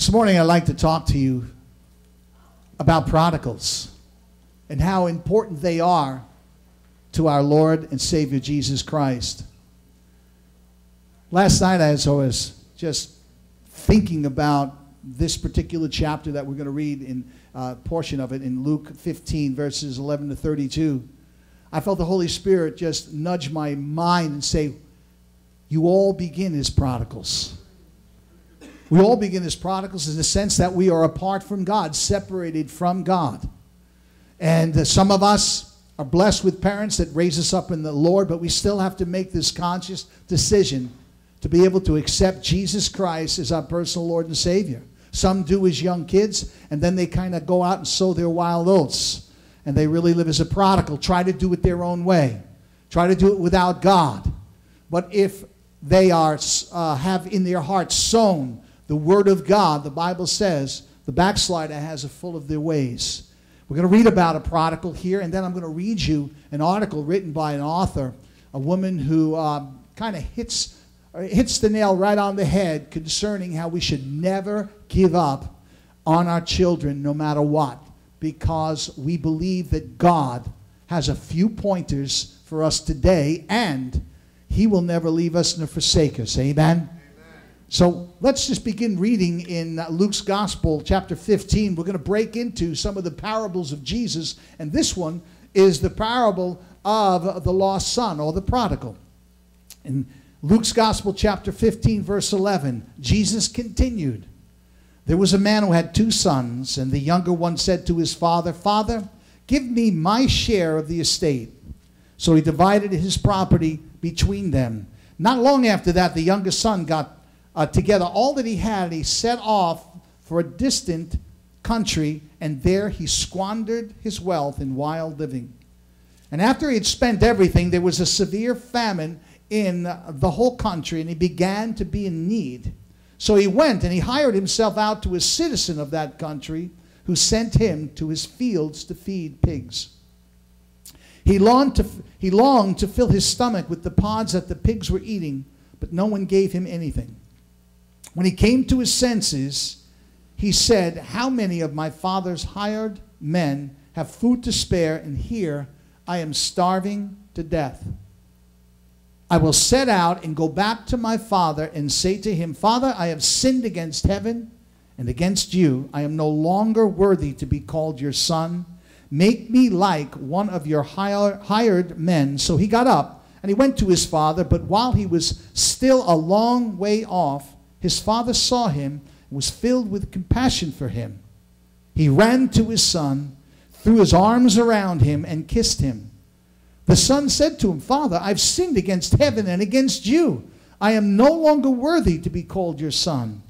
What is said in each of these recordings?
This morning, I'd like to talk to you about prodigals and how important they are to our Lord and Savior Jesus Christ. Last night, as I was just thinking about this particular chapter that we're going to read in a uh, portion of it in Luke 15, verses 11 to 32, I felt the Holy Spirit just nudge my mind and say, You all begin as prodigals. We all begin as prodigals in the sense that we are apart from God, separated from God. And uh, some of us are blessed with parents that raise us up in the Lord, but we still have to make this conscious decision to be able to accept Jesus Christ as our personal Lord and Savior. Some do as young kids, and then they kind of go out and sow their wild oats. And they really live as a prodigal, try to do it their own way, try to do it without God. But if they are, uh, have in their hearts sown the Word of God, the Bible says, the backslider has a full of their ways. We're going to read about a prodigal here, and then I'm going to read you an article written by an author, a woman who um, kind of hits, hits the nail right on the head concerning how we should never give up on our children no matter what, because we believe that God has a few pointers for us today, and He will never leave us nor forsake us. Amen. So let's just begin reading in uh, Luke's Gospel, chapter 15. We're going to break into some of the parables of Jesus, and this one is the parable of the lost son or the prodigal. In Luke's Gospel, chapter 15, verse 11, Jesus continued There was a man who had two sons, and the younger one said to his father, Father, give me my share of the estate. So he divided his property between them. Not long after that, the youngest son got uh, together all that he had. He set off for a distant country, and there he squandered his wealth in wild living. And after he had spent everything, there was a severe famine in the whole country, and he began to be in need. So he went and he hired himself out to a citizen of that country who sent him to his fields to feed pigs. He longed to, he longed to fill his stomach with the pods that the pigs were eating, but no one gave him anything. When he came to his senses, he said, How many of my father's hired men have food to spare, and here I am starving to death? I will set out and go back to my father and say to him, Father, I have sinned against heaven and against you. I am no longer worthy to be called your son. Make me like one of your hired men. So he got up and he went to his father, but while he was still a long way off, his father saw him and was filled with compassion for him. He ran to his son, threw his arms around him, and kissed him. The son said to him, Father, I've sinned against heaven and against you. I am no longer worthy to be called your son.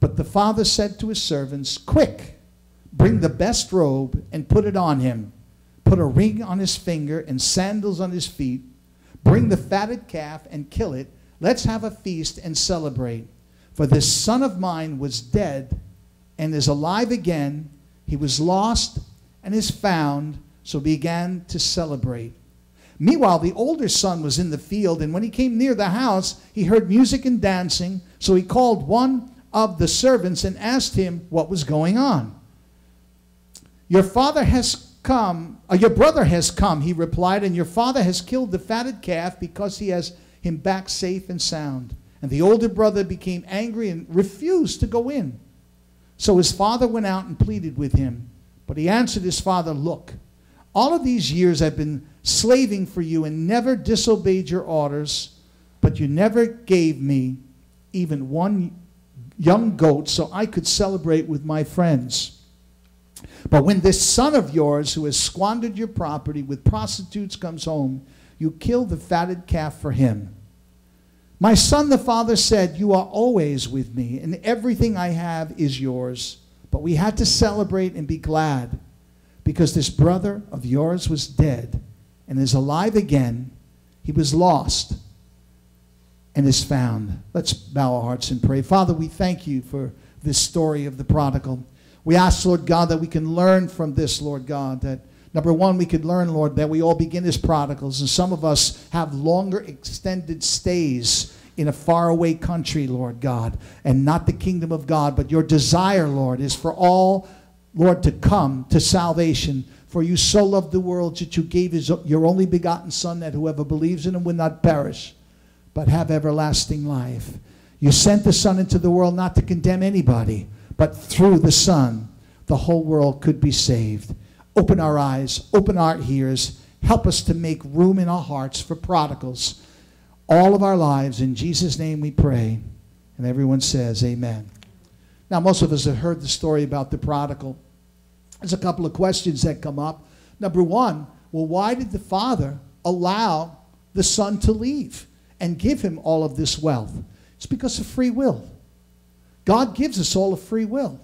But the father said to his servants, Quick, bring the best robe and put it on him. Put a ring on his finger and sandals on his feet. Bring the fatted calf and kill it Let's have a feast and celebrate. For this son of mine was dead and is alive again. He was lost and is found, so began to celebrate. Meanwhile, the older son was in the field, and when he came near the house, he heard music and dancing. So he called one of the servants and asked him what was going on. Your father has come, uh, your brother has come, he replied, and your father has killed the fatted calf because he has him back safe and sound. And the older brother became angry and refused to go in. So his father went out and pleaded with him. But he answered his father, Look, all of these years I've been slaving for you and never disobeyed your orders, but you never gave me even one young goat so I could celebrate with my friends. But when this son of yours, who has squandered your property with prostitutes, comes home, you kill the fatted calf for him. My son, the father said, You are always with me, and everything I have is yours. But we had to celebrate and be glad because this brother of yours was dead and is alive again. He was lost and is found. Let's bow our hearts and pray. Father, we thank you for this story of the prodigal. We ask, Lord God, that we can learn from this, Lord God, that Number one, we could learn, Lord, that we all begin as prodigals, and some of us have longer extended stays in a faraway country, Lord God, and not the kingdom of God, but your desire, Lord, is for all, Lord, to come to salvation. For you so loved the world that you gave his, your only begotten Son, that whoever believes in him will not perish, but have everlasting life. You sent the Son into the world not to condemn anybody, but through the Son, the whole world could be saved. Open our eyes, open our ears, help us to make room in our hearts for prodigals all of our lives. In Jesus' name we pray. And everyone says, Amen. Now, most of us have heard the story about the prodigal. There's a couple of questions that come up. Number one, well, why did the father allow the son to leave and give him all of this wealth? It's because of free will. God gives us all a free will.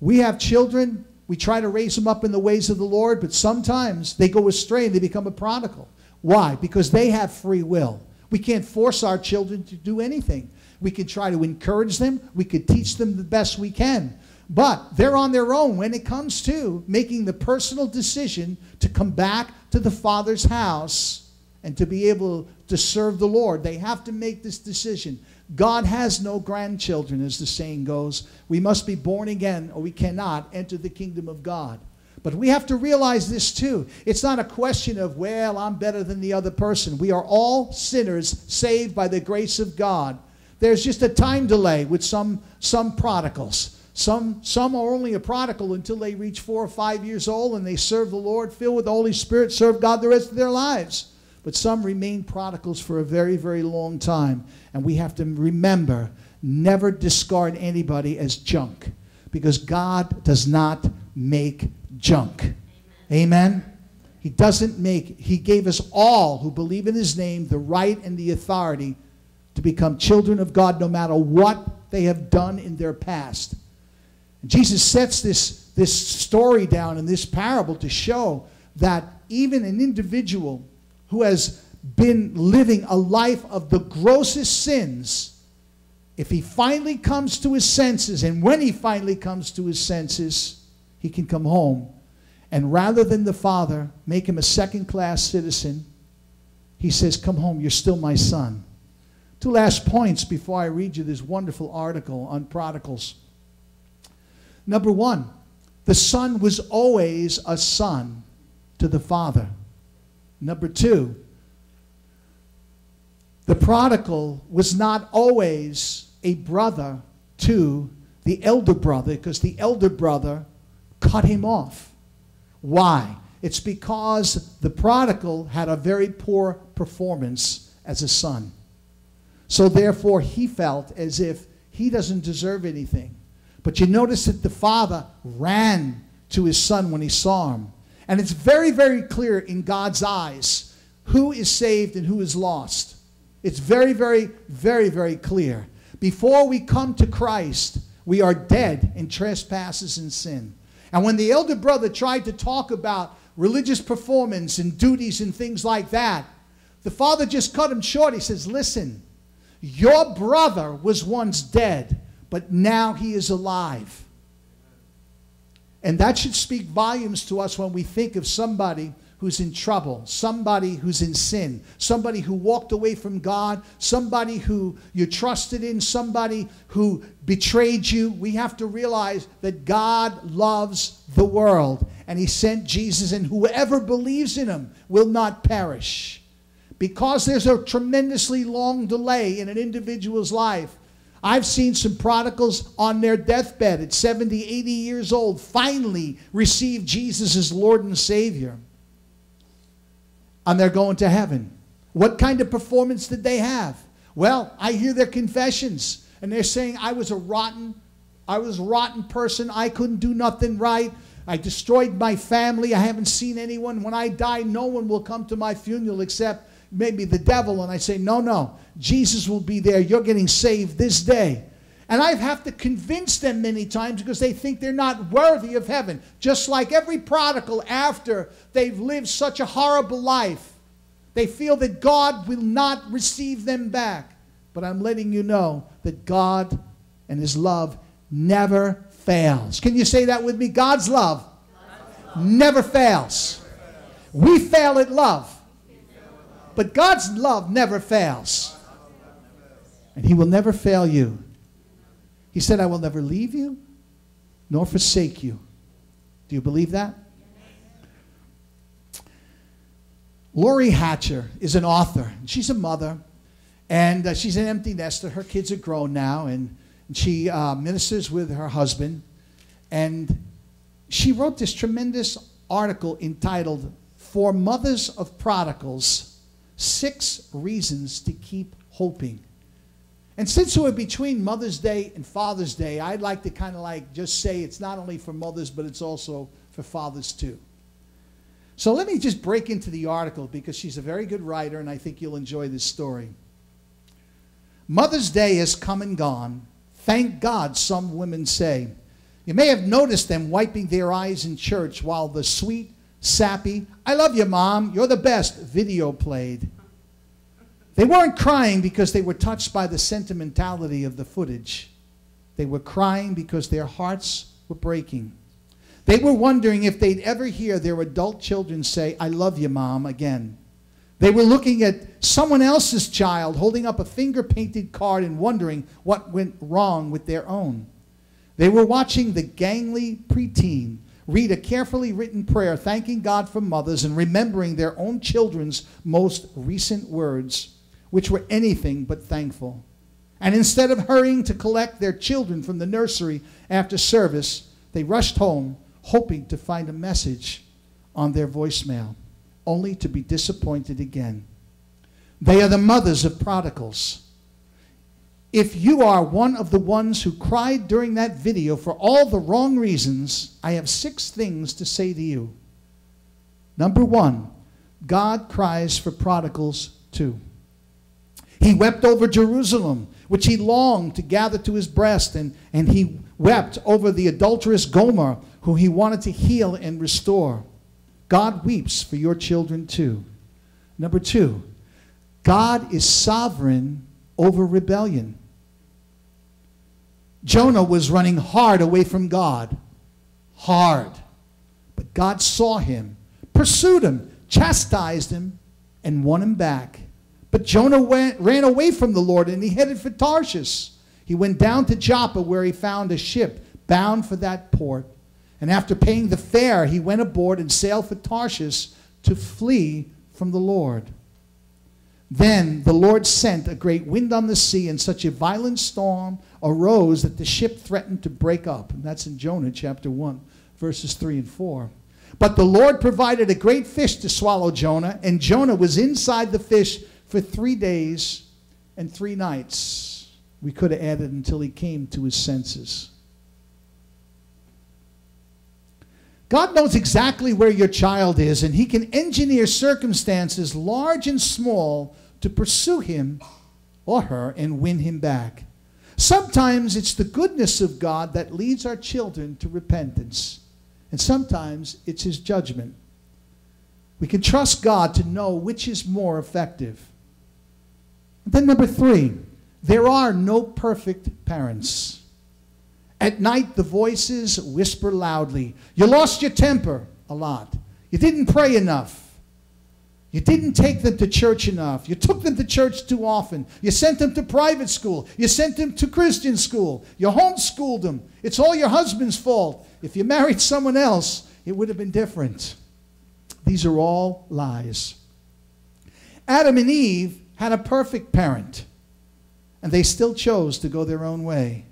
We have children, we try to raise them up in the ways of the Lord, but sometimes they go astray and they become a prodigal. Why? Because they have free will. We can't force our children to do anything. We can try to encourage them, we could teach them the best we can. But they're on their own when it comes to making the personal decision to come back to the Father's house and to be able to serve the Lord. They have to make this decision. God has no grandchildren, as the saying goes. We must be born again, or we cannot enter the kingdom of God. But we have to realize this too. It's not a question of, well, I'm better than the other person. We are all sinners saved by the grace of God. There's just a time delay with some, some prodigals. Some, some are only a prodigal until they reach four or five years old and they serve the Lord, filled with the Holy Spirit, serve God the rest of their lives. But some remain prodigals for a very, very long time. And we have to remember never discard anybody as junk because God does not make junk. Amen. Amen. He doesn't make, He gave us all who believe in His name the right and the authority to become children of God no matter what they have done in their past. And Jesus sets this, this story down in this parable to show that even an individual who has been living a life of the grossest sins, if he finally comes to his senses, and when he finally comes to his senses, he can come home. And rather than the father make him a second class citizen, he says, Come home, you're still my son. Two last points before I read you this wonderful article on prodigals. Number one, the son was always a son to the father. Number two, the prodigal was not always a brother to the elder brother because the elder brother cut him off. Why? It's because the prodigal had a very poor performance as a son. So therefore, he felt as if he doesn't deserve anything. But you notice that the father ran to his son when he saw him. And it's very, very clear in God's eyes who is saved and who is lost. It's very, very, very, very clear. Before we come to Christ, we are dead in trespasses and sin. And when the elder brother tried to talk about religious performance and duties and things like that, the father just cut him short. He says, Listen, your brother was once dead, but now he is alive. And that should speak volumes to us when we think of somebody who's in trouble, somebody who's in sin, somebody who walked away from God, somebody who you trusted in, somebody who betrayed you. We have to realize that God loves the world and He sent Jesus, and whoever believes in Him will not perish. Because there's a tremendously long delay in an individual's life. I've seen some prodigals on their deathbed at 70, 80 years old finally receive Jesus as Lord and Savior and they're going to heaven. What kind of performance did they have? Well, I hear their confessions, and they're saying, I was a rotten, I was a rotten person. I couldn't do nothing right. I destroyed my family. I haven't seen anyone. When I die, no one will come to my funeral except maybe the devil. And I say, No, no, Jesus will be there. You're getting saved this day. And I have to convince them many times because they think they're not worthy of heaven. Just like every prodigal after they've lived such a horrible life, they feel that God will not receive them back. But I'm letting you know that God and His love never fails. Can you say that with me? God's love, God's love. Never, fails. We fail at love, but God's love never fails. And he will never fail you. He said, I will never leave you nor forsake you. Do you believe that? Lori Hatcher is an author. She's a mother, and uh, she's an empty nester. Her kids are grown now, and, and she uh, ministers with her husband. And she wrote this tremendous article entitled For Mothers of Prodigals Six Reasons to Keep Hoping. And since we're between Mother's Day and Father's Day, I'd like to kind of like just say it's not only for mothers, but it's also for fathers too. So let me just break into the article because she's a very good writer and I think you'll enjoy this story. Mother's Day has come and gone. Thank God, some women say. You may have noticed them wiping their eyes in church while the sweet, sappy, I love you, Mom, you're the best video played. They weren't crying because they were touched by the sentimentality of the footage. They were crying because their hearts were breaking. They were wondering if they'd ever hear their adult children say, I love you, Mom, again. They were looking at someone else's child holding up a finger painted card and wondering what went wrong with their own. They were watching the gangly preteen read a carefully written prayer, thanking God for mothers and remembering their own children's most recent words, which were anything but thankful. And instead of hurrying to collect their children from the nursery after service, they rushed home hoping to find a message on their voicemail, only to be disappointed again. They are the mothers of prodigals. If you are one of the ones who cried during that video for all the wrong reasons, I have six things to say to you. Number one, God cries for prodigals too. He wept over Jerusalem, which he longed to gather to his breast, and, and he wept over the adulterous Gomer, who he wanted to heal and restore. God weeps for your children too. Number two, God is sovereign over rebellion. Jonah was running hard away from God. Hard. But God saw him, pursued him, chastised him, and won him back. But Jonah went, ran away from the Lord and he headed for Tarshish. He went down to Joppa where he found a ship bound for that port. And after paying the fare, he went aboard and sailed for Tarshish to flee from the Lord. Then the Lord sent a great wind on the sea, and such a violent storm arose that the ship threatened to break up. And that's in Jonah chapter 1, verses 3 and 4. But the Lord provided a great fish to swallow Jonah, and Jonah was inside the fish for three days and three nights. We could have added until he came to his senses. God knows exactly where your child is, and He can engineer circumstances, large and small, to pursue him or her and win him back. Sometimes it's the goodness of God that leads our children to repentance, and sometimes it's His judgment. We can trust God to know which is more effective. And then, number three, there are no perfect parents. At night, the voices whisper loudly. You lost your temper a lot. You didn't pray enough. You didn't take them to church enough. You took them to church too often. You sent them to private school. You sent them to Christian school. You homeschooled them. It's all your husband's fault. If you married someone else, it would have been different. These are all lies. Adam and Eve had a perfect parent, and they still chose to go their own way.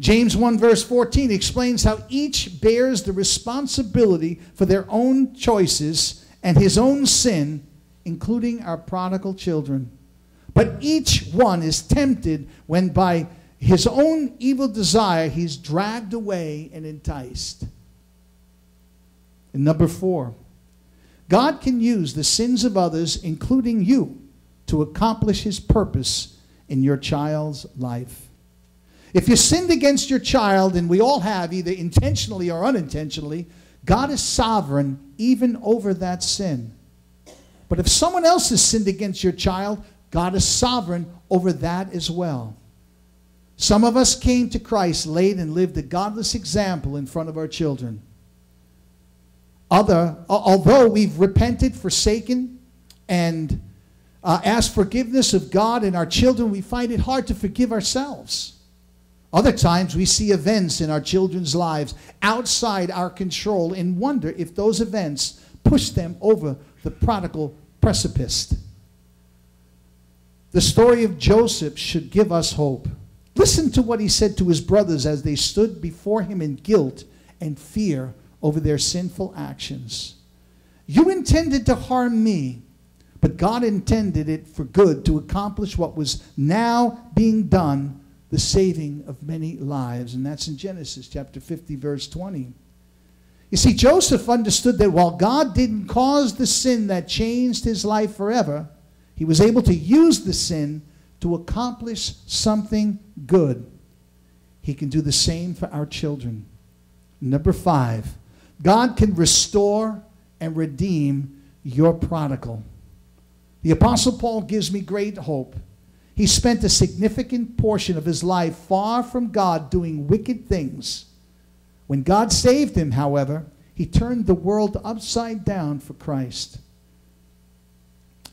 James 1, verse 14 explains how each bears the responsibility for their own choices and his own sin, including our prodigal children. But each one is tempted when by his own evil desire he's dragged away and enticed. And number four, God can use the sins of others, including you, to accomplish his purpose in your child's life. If you sinned against your child, and we all have, either intentionally or unintentionally, God is sovereign even over that sin. But if someone else has sinned against your child, God is sovereign over that as well. Some of us came to Christ late and lived a godless example in front of our children. Other, although we've repented, forsaken, and uh, ask forgiveness of God and our children, we find it hard to forgive ourselves. Other times we see events in our children's lives outside our control and wonder if those events push them over the prodigal precipice. The story of Joseph should give us hope. Listen to what he said to his brothers as they stood before him in guilt and fear over their sinful actions. You intended to harm me, but God intended it for good to accomplish what was now being done, the saving of many lives. And that's in Genesis chapter 50, verse 20. You see, Joseph understood that while God didn't cause the sin that changed his life forever, he was able to use the sin to accomplish something good. He can do the same for our children. Number five, God can restore and redeem your prodigal. The Apostle Paul gives me great hope. He spent a significant portion of his life far from God doing wicked things. When God saved him, however, he turned the world upside down for Christ.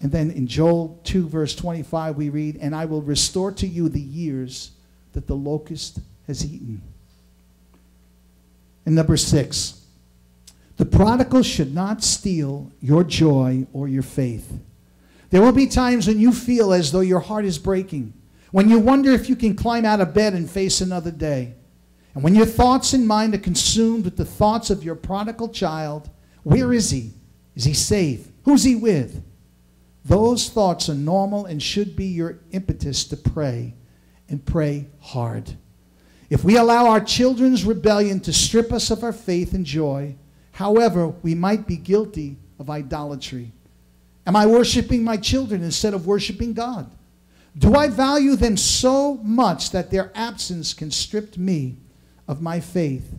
And then in Joel 2, verse 25, we read, And I will restore to you the years that the locust has eaten. And number six, the prodigal should not steal your joy or your faith. There will be times when you feel as though your heart is breaking, when you wonder if you can climb out of bed and face another day. And when your thoughts and mind are consumed with the thoughts of your prodigal child, where is he? Is he safe? Who's he with? Those thoughts are normal and should be your impetus to pray and pray hard. If we allow our children's rebellion to strip us of our faith and joy, however, we might be guilty of idolatry. Am I worshiping my children instead of worshiping God? Do I value them so much that their absence can strip me of my faith,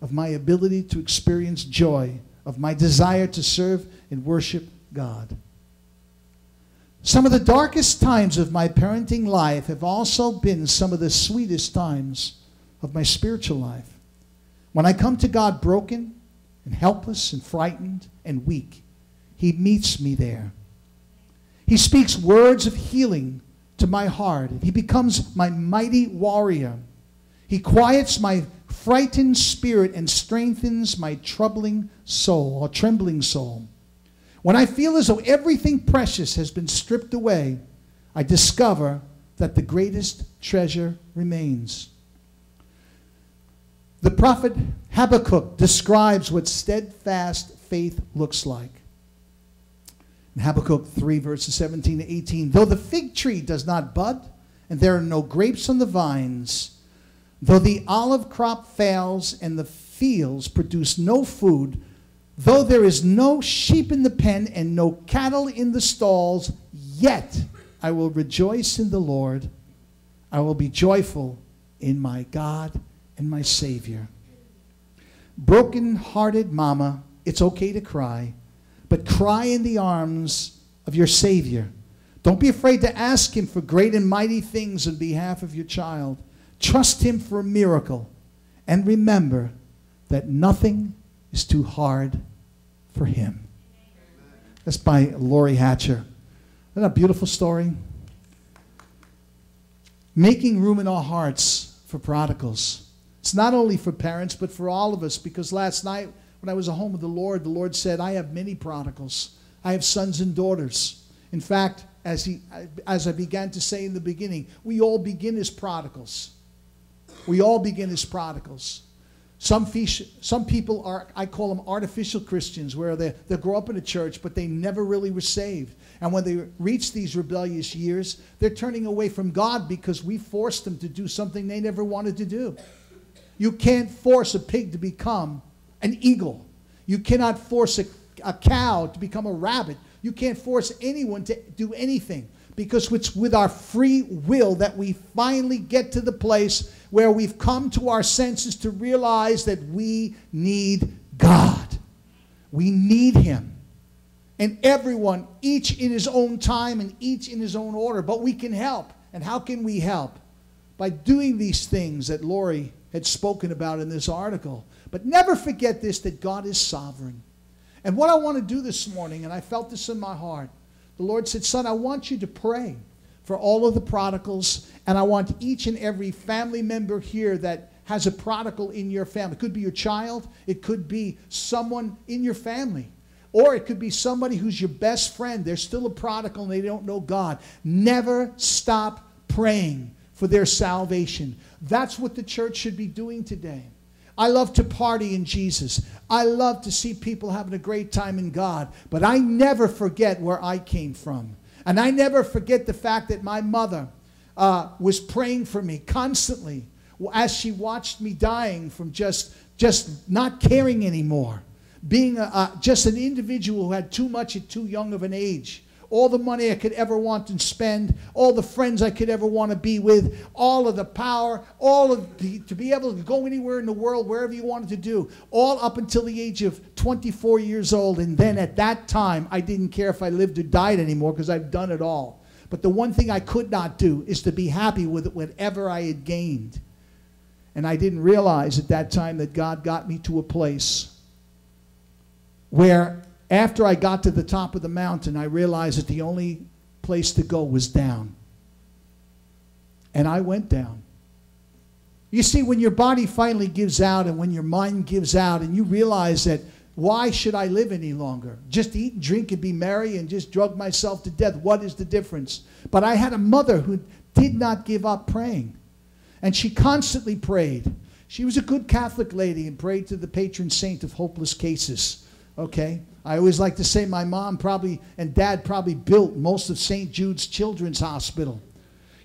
of my ability to experience joy, of my desire to serve and worship God? Some of the darkest times of my parenting life have also been some of the sweetest times of my spiritual life. When I come to God broken and helpless and frightened and weak, He meets me there. He speaks words of healing to my heart. He becomes my mighty warrior. He quiets my frightened spirit and strengthens my troubling soul or trembling soul. When I feel as though everything precious has been stripped away, I discover that the greatest treasure remains. The prophet Habakkuk describes what steadfast faith looks like. In Habakkuk 3, verses 17 to 18, though the fig tree does not bud, and there are no grapes on the vines, though the olive crop fails, and the fields produce no food, Though there is no sheep in the pen and no cattle in the stalls, yet I will rejoice in the Lord. I will be joyful in my God and my Savior. Broken hearted mama, it's okay to cry, but cry in the arms of your Savior. Don't be afraid to ask Him for great and mighty things on behalf of your child. Trust Him for a miracle. And remember that nothing is too hard for him. That's by Lori Hatcher. Isn't that a beautiful story? Making room in our hearts for prodigals. It's not only for parents, but for all of us, because last night when I was at home with the Lord, the Lord said, I have many prodigals. I have sons and daughters. In fact, as, he, as I began to say in the beginning, we all begin as prodigals. We all begin as prodigals. Some, fish, some people are, I call them artificial Christians, where they, they grow up in a church, but they never really were saved. And when they reach these rebellious years, they're turning away from God because we forced them to do something they never wanted to do. You can't force a pig to become an eagle. You cannot force a, a cow to become a rabbit. You can't force anyone to do anything because it's with our free will that we finally get to the place where we've come to our senses to realize that we need God. We need Him. And everyone, each in his own time and each in his own order. But we can help. And how can we help? By doing these things that Lori had spoken about in this article. But never forget this that God is sovereign. And what I want to do this morning, and I felt this in my heart, the Lord said, Son, I want you to pray for all of the prodigals, and I want each and every family member here that has a prodigal in your family. It could be your child, it could be someone in your family, or it could be somebody who's your best friend. They're still a prodigal and they don't know God. Never stop praying for their salvation. That's what the church should be doing today. I love to party in Jesus. I love to see people having a great time in God, but I never forget where I came from. And I never forget the fact that my mother uh, was praying for me constantly as she watched me dying from just, just not caring anymore, being a, a, just an individual who had too much at too young of an age all the money I could ever want and spend, all the friends I could ever want to be with, all of the power, all of the, to be able to go anywhere in the world, wherever you wanted to do, all up until the age of 24 years old. And then at that time, I didn't care if I lived or died anymore because I've done it all. But the one thing I could not do is to be happy with whatever I had gained. And I didn't realize at that time that God got me to a place where after I got to the top of the mountain, I realized that the only place to go was down. And I went down. You see, when your body finally gives out and when your mind gives out, and you realize that why should I live any longer? Just eat and drink and be merry and just drug myself to death. What is the difference? But I had a mother who did not give up praying. And she constantly prayed. She was a good Catholic lady and prayed to the patron saint of hopeless cases. Okay? I always like to say my mom probably and dad probably built most of St. Jude's Children's Hospital.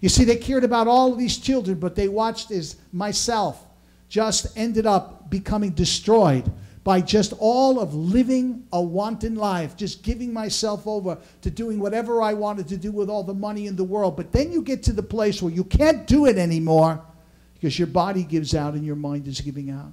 You see, they cared about all of these children, but they watched as myself just ended up becoming destroyed by just all of living a wanton life, just giving myself over to doing whatever I wanted to do with all the money in the world. But then you get to the place where you can't do it anymore because your body gives out and your mind is giving out.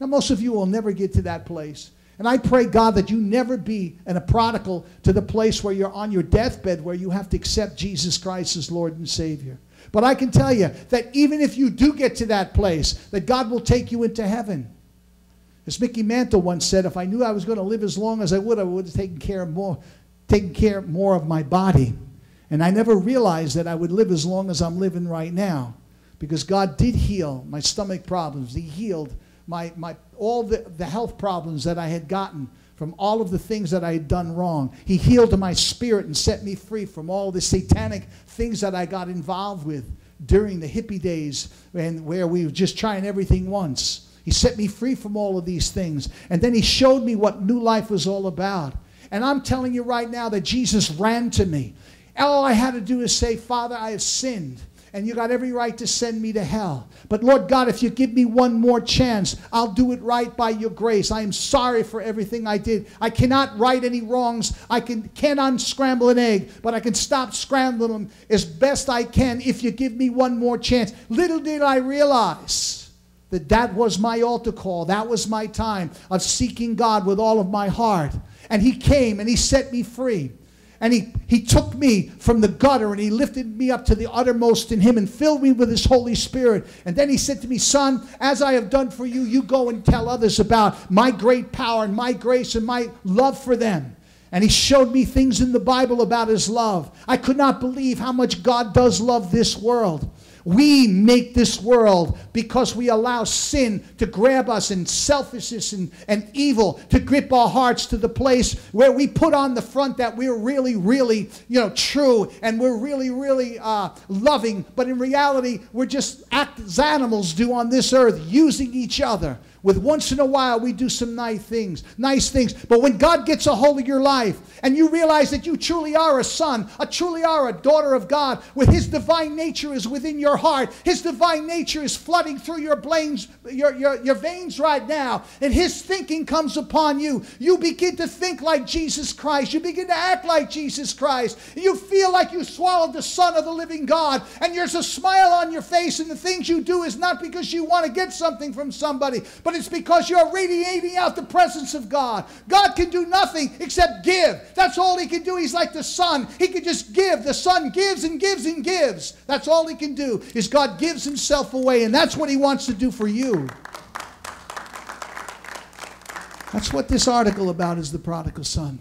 Now, most of you will never get to that place. And I pray, God, that you never be in a prodigal to the place where you're on your deathbed where you have to accept Jesus Christ as Lord and Savior. But I can tell you that even if you do get to that place, that God will take you into heaven. As Mickey Mantle once said, if I knew I was going to live as long as I would, I would have taken care more, taken care more of my body. And I never realized that I would live as long as I'm living right now. Because God did heal my stomach problems. He healed my, my, all the, the health problems that I had gotten from all of the things that I had done wrong. He healed my spirit and set me free from all the satanic things that I got involved with during the hippie days and where we were just trying everything once. He set me free from all of these things. And then he showed me what new life was all about. And I'm telling you right now that Jesus ran to me. All I had to do is say, Father, I have sinned and you got every right to send me to hell. But Lord God, if you give me one more chance, I'll do it right by your grace. I am sorry for everything I did. I cannot right any wrongs. I can, can't unscramble an egg, but I can stop scrambling them as best I can if you give me one more chance. Little did I realize that that was my altar call. That was my time of seeking God with all of my heart. And He came and He set me free. And he, he took me from the gutter and he lifted me up to the uttermost in him and filled me with his Holy Spirit. And then he said to me, Son, as I have done for you, you go and tell others about my great power and my grace and my love for them. And he showed me things in the Bible about his love. I could not believe how much God does love this world. We make this world because we allow sin to grab us and selfishness and, and evil to grip our hearts to the place where we put on the front that we're really, really, you know, true and we're really, really uh, loving. But in reality, we're just act as animals do on this earth, using each other with once in a while we do some nice things, nice things. But when God gets a hold of your life and you realize that you truly are a son, a truly are a daughter of God, with his divine nature is within your heart, his divine nature is flooding through your, blames, your, your, your veins right now, and his thinking comes upon you. You begin to think like Jesus Christ. You begin to act like Jesus Christ. You feel like you swallowed the Son of the living God, and there's a smile on your face, and the things you do is not because you want to get something from somebody, but but it's because you're radiating out the presence of God. God can do nothing except give. That's all He can do. He's like the sun. He can just give. The sun gives and gives and gives. That's all He can do, is God gives Himself away, and that's what He wants to do for you. That's what this article about is the prodigal son.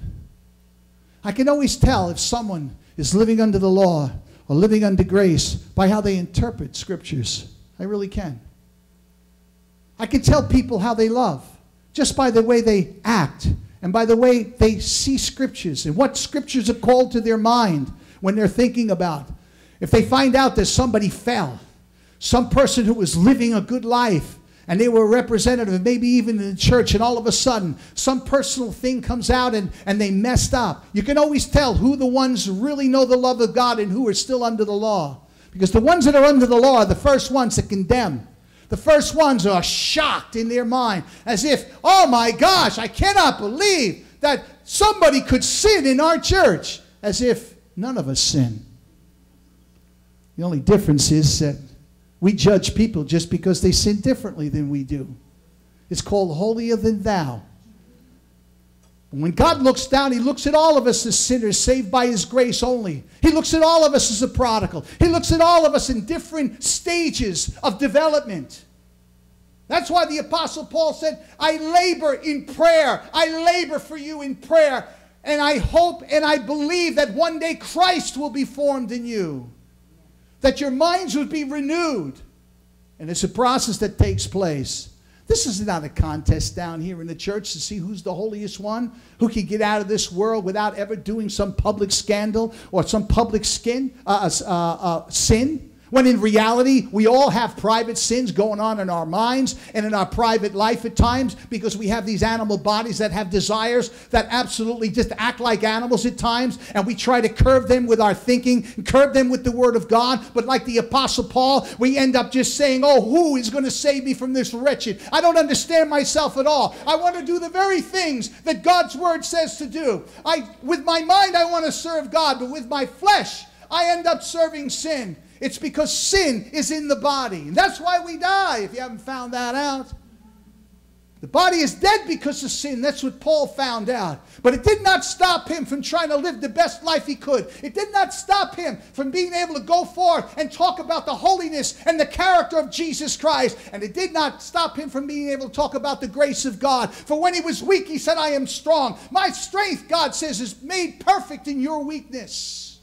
I can always tell if someone is living under the law or living under grace by how they interpret scriptures. I really can. I can tell people how they love just by the way they act and by the way they see scriptures and what scriptures are called to their mind when they're thinking about. If they find out that somebody fell, some person who was living a good life, and they were representative, maybe even in the church, and all of a sudden some personal thing comes out and, and they messed up. You can always tell who the ones really know the love of God and who are still under the law. Because the ones that are under the law are the first ones that condemn. The first ones are shocked in their mind, as if, oh my gosh, I cannot believe that somebody could sin in our church, as if none of us sin. The only difference is that we judge people just because they sin differently than we do. It's called holier than thou. When God looks down, He looks at all of us as sinners saved by His grace only. He looks at all of us as a prodigal. He looks at all of us in different stages of development. That's why the Apostle Paul said, I labor in prayer. I labor for you in prayer. And I hope and I believe that one day Christ will be formed in you, that your minds would be renewed. And it's a process that takes place. This is not a contest down here in the church to see who's the holiest one, who can get out of this world without ever doing some public scandal or some public skin, uh, uh, uh, sin. When in reality, we all have private sins going on in our minds and in our private life at times because we have these animal bodies that have desires that absolutely just act like animals at times. And we try to curb them with our thinking, curb them with the Word of God. But like the Apostle Paul, we end up just saying, Oh, who is going to save me from this wretched? I don't understand myself at all. I want to do the very things that God's Word says to do. I, with my mind, I want to serve God, but with my flesh, I end up serving sin. It's because sin is in the body. And that's why we die, if you haven't found that out. The body is dead because of sin. That's what Paul found out. But it did not stop him from trying to live the best life he could. It did not stop him from being able to go forth and talk about the holiness and the character of Jesus Christ. And it did not stop him from being able to talk about the grace of God. For when he was weak, he said, I am strong. My strength, God says, is made perfect in your weakness.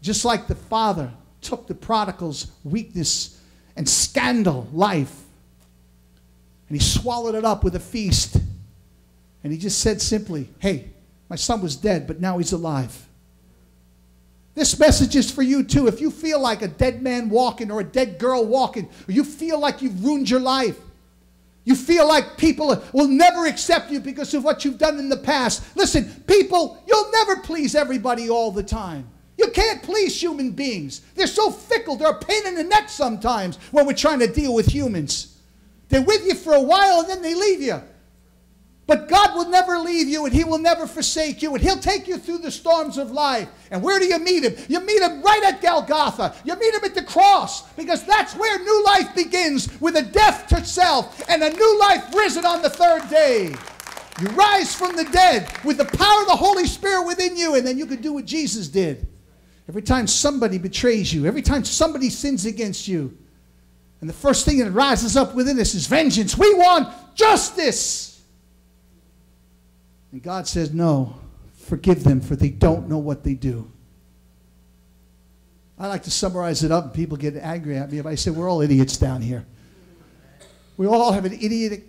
Just like the Father took the prodigal's weakness and scandal life and he swallowed it up with a feast. And he just said simply, Hey, my son was dead, but now he's alive. This message is for you too. If you feel like a dead man walking or a dead girl walking, or you feel like you've ruined your life, you feel like people will never accept you because of what you've done in the past. Listen, people, you'll never please everybody all the time. You can't please human beings. They're so fickle, they're a pain in the neck sometimes when we're trying to deal with humans. They're with you for a while and then they leave you. But God will never leave you and He will never forsake you and He'll take you through the storms of life. And where do you meet Him? You meet Him right at Golgotha. You meet Him at the cross because that's where new life begins with a death to self and a new life risen on the third day. You rise from the dead with the power of the Holy Spirit within you, and then you can do what Jesus did. Every time somebody betrays you, every time somebody sins against you, and the first thing that rises up within us is vengeance. We want justice. And God says, No, forgive them, for they don't know what they do. I like to summarize it up, and people get angry at me if I say we're all idiots down here. We all have an idiotic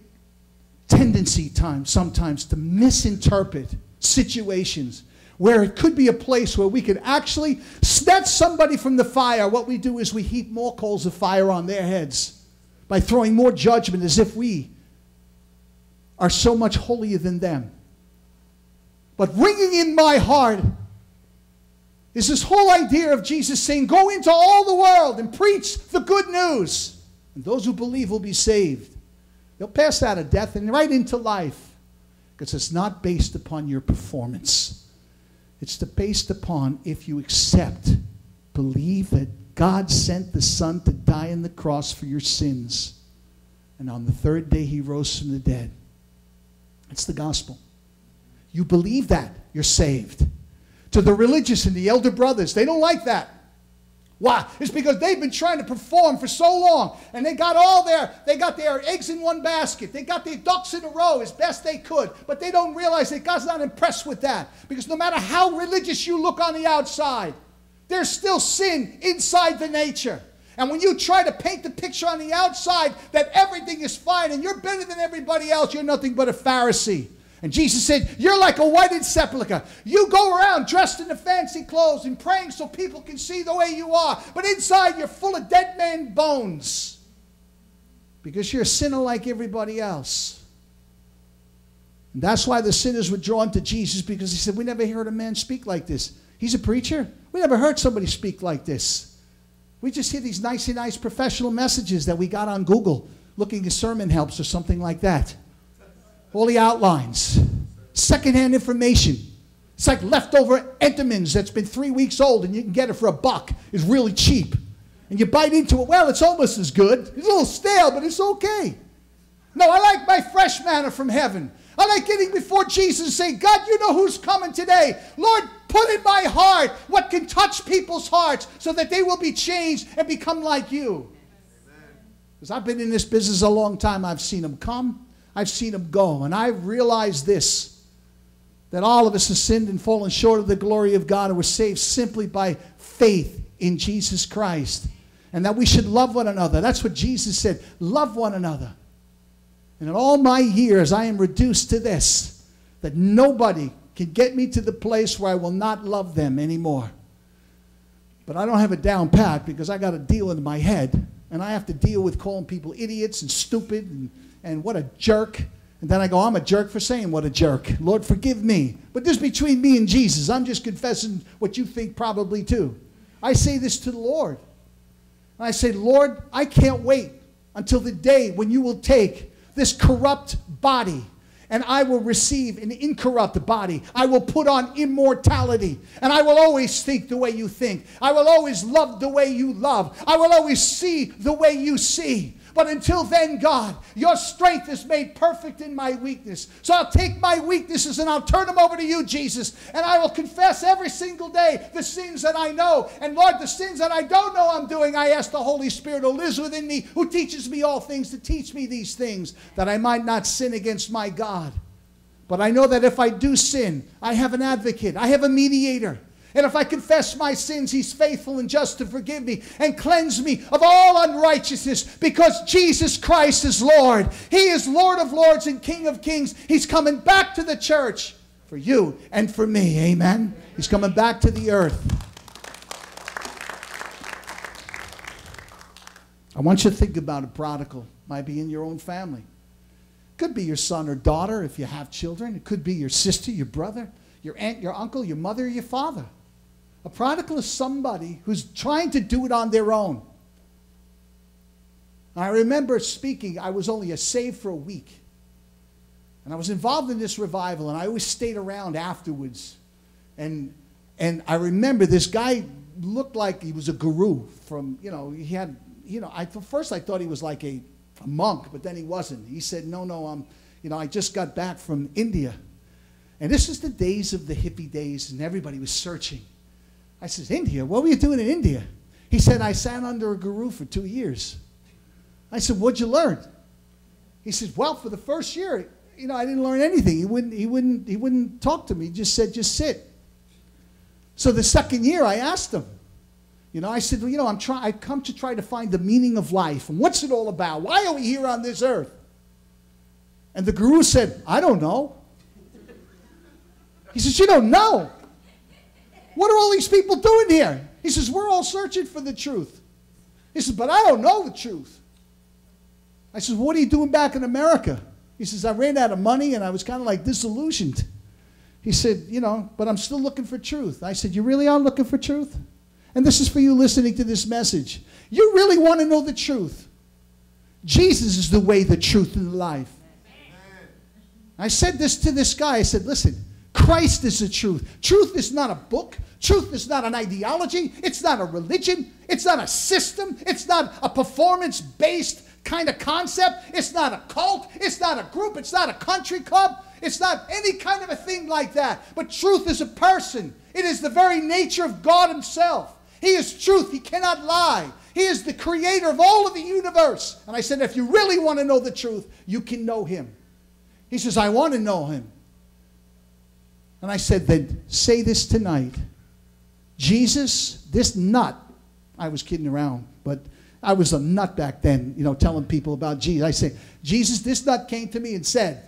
tendency time sometimes to misinterpret situations where it could be a place where we could actually snatch somebody from the fire. What we do is we heap more coals of fire on their heads by throwing more judgment as if we are so much holier than them. But ringing in my heart is this whole idea of Jesus saying, Go into all the world and preach the good news. And those who believe will be saved. They'll pass out of death and right into life because it's not based upon your performance. It's based upon if you accept, believe that God sent the Son to die on the cross for your sins. And on the third day, he rose from the dead. It's the gospel. You believe that, you're saved. To the religious and the elder brothers, they don't like that. Why? It's because they've been trying to perform for so long, and they got all their they got their eggs in one basket. They got their ducks in a row as best they could, but they don't realize that God's not impressed with that. Because no matter how religious you look on the outside, there's still sin inside the nature. And when you try to paint the picture on the outside that everything is fine and you're better than everybody else, you're nothing but a Pharisee. And Jesus said, You're like a whited sepulchre. You go around dressed in the fancy clothes and praying so people can see the way you are. But inside, you're full of dead man bones because you're a sinner like everybody else. And that's why the sinners were drawn to Jesus because he said, We never heard a man speak like this. He's a preacher. We never heard somebody speak like this. We just hear these nice, nice professional messages that we got on Google looking at sermon helps or something like that. All the outlines, secondhand information. It's like leftover Entenmann's that's been three weeks old and you can get it for a buck. It's really cheap. And you bite into it, well, it's almost as good. It's a little stale, but it's okay. No, I like my fresh manna from heaven. I like getting before Jesus and saying, God, you know who's coming today. Lord, put in my heart what can touch people's hearts so that they will be changed and become like you. Because I've been in this business a long time. I've seen them come, I've seen them go. And I've realized this that all of us have sinned and fallen short of the glory of God and were saved simply by faith in Jesus Christ. And that we should love one another. That's what Jesus said love one another. And in all my years, I am reduced to this that nobody can get me to the place where I will not love them anymore. But I don't have a down pat because I got a deal in my head. And I have to deal with calling people idiots and stupid and, and what a jerk. And then I go, I'm a jerk for saying what a jerk. Lord, forgive me. But this between me and Jesus. I'm just confessing what you think probably too. I say this to the Lord. And I say, Lord, I can't wait until the day when you will take this corrupt body and I will receive an incorrupt body. I will put on immortality, and I will always think the way you think. I will always love the way you love. I will always see the way you see. But until then, God, your strength is made perfect in my weakness. So I'll take my weaknesses and I'll turn them over to you, Jesus. And I will confess every single day the sins that I know. And Lord, the sins that I don't know I'm doing, I ask the Holy Spirit who lives within me, who teaches me all things, to teach me these things, that I might not sin against my God. But I know that if I do sin, I have an advocate, I have a mediator. And if I confess my sins, he's faithful and just to forgive me and cleanse me of all unrighteousness because Jesus Christ is Lord. He is Lord of lords and King of kings. He's coming back to the church for you and for me. Amen. He's coming back to the earth. I want you to think about a prodigal. Might be in your own family. Could be your son or daughter if you have children. It could be your sister, your brother, your aunt, your uncle, your mother, your father. A prodigal is somebody who's trying to do it on their own. I remember speaking, I was only a saved for a week. And I was involved in this revival, and I always stayed around afterwards. And, and I remember this guy looked like he was a guru from, you know, he had, you know, I, first I thought he was like a, a monk, but then he wasn't. He said, no, no, I'm, you know, I just got back from India. And this is the days of the hippie days, and everybody was searching. I says, India? What were you doing in India? He said, I sat under a guru for two years. I said, What'd you learn? He says, Well, for the first year, you know, I didn't learn anything. He wouldn't, he wouldn't, he wouldn't talk to me. He just said, just sit. So the second year, I asked him. You know, I said, well, you know, I'm trying. I come to try to find the meaning of life and what's it all about? Why are we here on this earth? And the guru said, I don't know. He says, you don't know. What are all these people doing here? He says, We're all searching for the truth. He says, But I don't know the truth. I says, What are you doing back in America? He says, I ran out of money and I was kind of like disillusioned. He said, You know, but I'm still looking for truth. I said, You really are looking for truth? And this is for you listening to this message. You really want to know the truth. Jesus is the way, the truth, and the life. I said this to this guy. I said, Listen, Christ is the truth. Truth is not a book. Truth is not an ideology. It's not a religion. It's not a system. It's not a performance based kind of concept. It's not a cult. It's not a group. It's not a country club. It's not any kind of a thing like that. But truth is a person, it is the very nature of God Himself. He is truth. He cannot lie. He is the creator of all of the universe. And I said, if you really want to know the truth, you can know him. He says, I want to know him. And I said, then say this tonight. Jesus, this nut, I was kidding around, but I was a nut back then, you know, telling people about Jesus. I say, Jesus, this nut came to me and said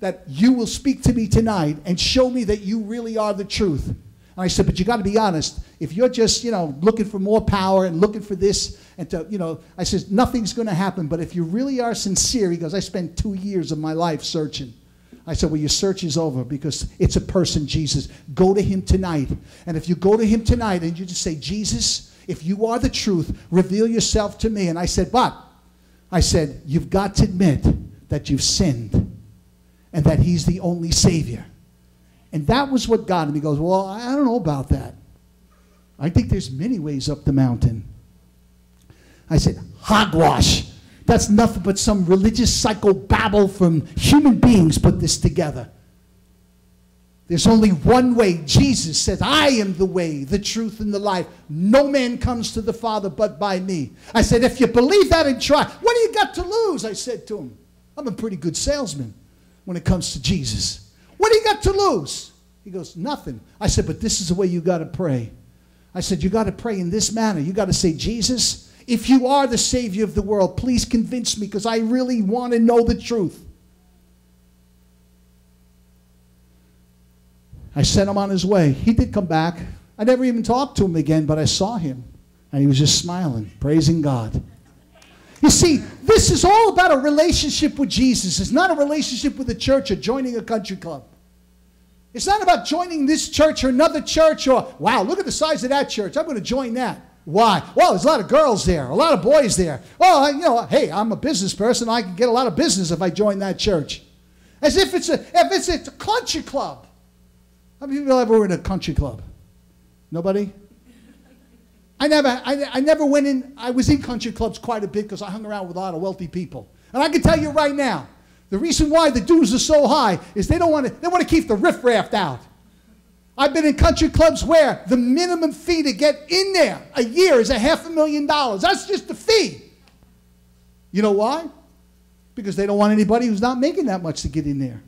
that you will speak to me tonight and show me that you really are the truth. And I said, but you got to be honest. If you're just, you know, looking for more power and looking for this and to, you know, I said, nothing's going to happen. But if you really are sincere, he goes, I spent two years of my life searching. I said, Well, your search is over because it's a person, Jesus. Go to him tonight. And if you go to him tonight and you just say, Jesus, if you are the truth, reveal yourself to me. And I said, But I said, You've got to admit that you've sinned and that he's the only Savior. And that was what got him. He goes, Well, I don't know about that. I think there's many ways up the mountain. I said, Hogwash. That's nothing but some religious psychobabble from human beings put this together. There's only one way. Jesus says, I am the way, the truth, and the life. No man comes to the Father but by me. I said, if you believe that and try, what do you got to lose? I said to him, I'm a pretty good salesman when it comes to Jesus. What do you got to lose? He goes, nothing. I said, but this is the way you got to pray. I said, you got to pray in this manner. You got to say, Jesus, if you are the Savior of the world, please convince me because I really want to know the truth. I sent him on his way. He did come back. I never even talked to him again, but I saw him. And he was just smiling, praising God. You see, this is all about a relationship with Jesus. It's not a relationship with the church or joining a country club. It's not about joining this church or another church or, wow, look at the size of that church. I'm going to join that. Why? Well, there's a lot of girls there, a lot of boys there. Well, you know, hey, I'm a business person. I can get a lot of business if I join that church. As if it's a, if it's, it's a country club. How many people ever were in a country club? Nobody? I never, I, I never went in, I was in country clubs quite a bit because I hung around with a lot of wealthy people. And I can tell you right now, the reason why the dues are so high is they don't want to, they want to keep the riffraff out. I've been in country clubs where the minimum fee to get in there a year is a half a million dollars. That's just the fee. You know why? Because they don't want anybody who's not making that much to get in there.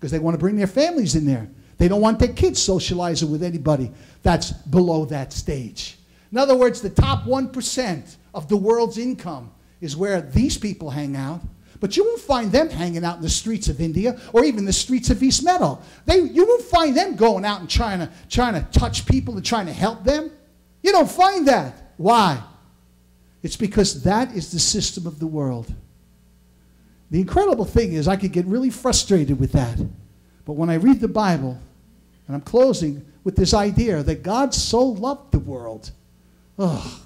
Because they want to bring their families in there. They don't want their kids socializing with anybody that's below that stage. In other words, the top 1% of the world's income is where these people hang out. But you won't find them hanging out in the streets of India or even the streets of East Meadow. They, you won't find them going out and trying to, trying to touch people and trying to help them. You don't find that. Why? It's because that is the system of the world. The incredible thing is, I could get really frustrated with that. But when I read the Bible, and I'm closing with this idea that God so loved the world. Oh,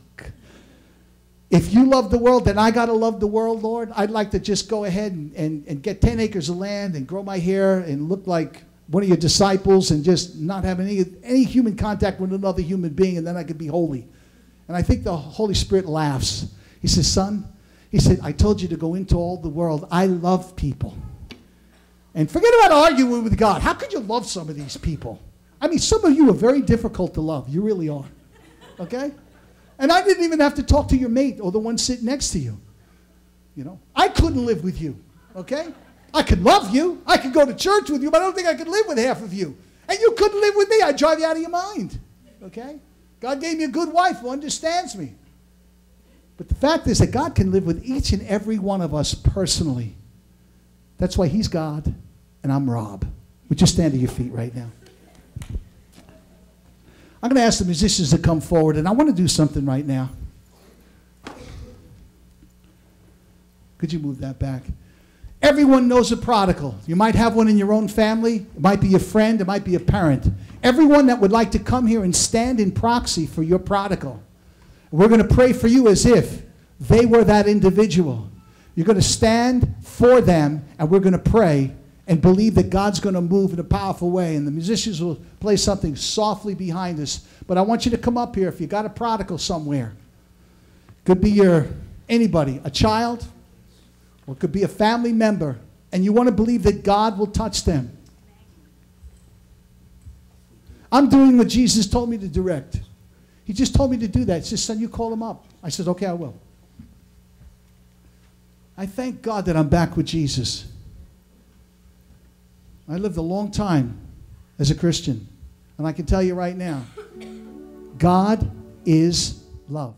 if you love the world, then I got to love the world, Lord. I'd like to just go ahead and, and, and get 10 acres of land and grow my hair and look like one of your disciples and just not have any, any human contact with another human being, and then I could be holy. And I think the Holy Spirit laughs. He says, Son, he said, I told you to go into all the world. I love people. And forget about arguing with God. How could you love some of these people? I mean, some of you are very difficult to love. You really are. Okay? And I didn't even have to talk to your mate or the one sitting next to you. You know, I couldn't live with you, okay? I could love you. I could go to church with you, but I don't think I could live with half of you. And you couldn't live with me. I'd drive you out of your mind, okay? God gave me a good wife who understands me. But the fact is that God can live with each and every one of us personally. That's why He's God and I'm Rob. Would you stand to your feet right now? I'm going to ask the musicians to come forward, and I want to do something right now. Could you move that back? Everyone knows a prodigal. You might have one in your own family. It might be a friend. It might be a parent. Everyone that would like to come here and stand in proxy for your prodigal. We're going to pray for you as if they were that individual. You're going to stand for them, and we're going to pray and believe that God's going to move in a powerful way. And the musicians will play something softly behind us. But I want you to come up here if you got a prodigal somewhere. Could be your anybody, a child, or it could be a family member, and you want to believe that God will touch them. I'm doing what Jesus told me to direct. He just told me to do that. He said, Son, you call him up. I said, Okay, I will. I thank God that I'm back with Jesus. I lived a long time as a Christian. And I can tell you right now God is love.